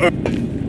Uh.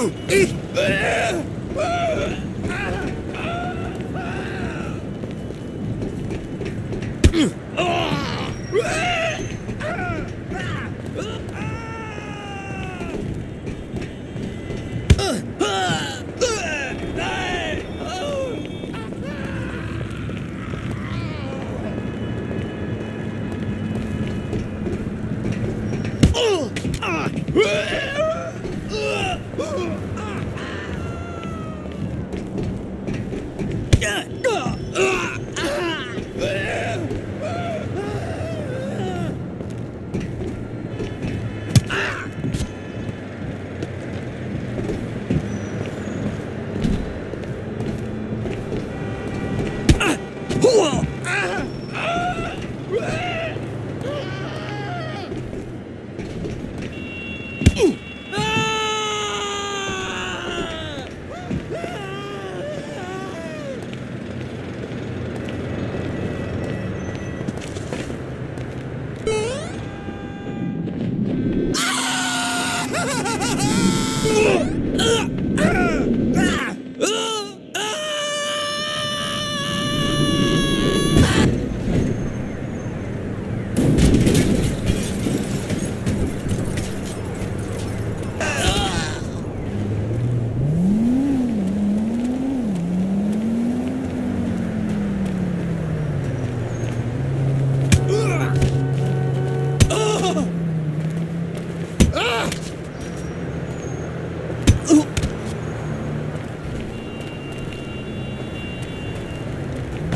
Ah!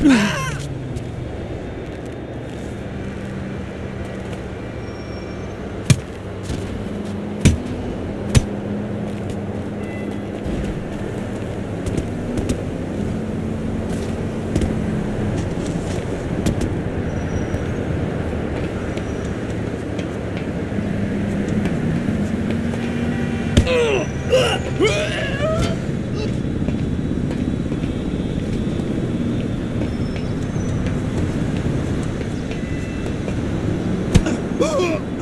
Boom. Ah!